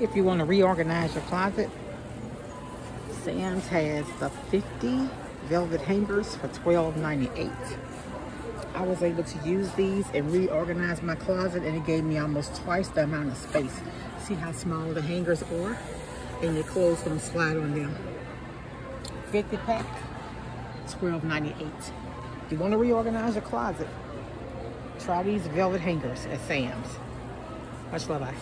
if you want to reorganize your closet, Sam's has the 50 velvet hangers for $12.98. I was able to use these and reorganize my closet and it gave me almost twice the amount of space. See how small the hangers are? And your clothes don't slide on them. 50 pack, $12.98. You want to reorganize your closet, try these velvet hangers at Sam's. Much love, bye.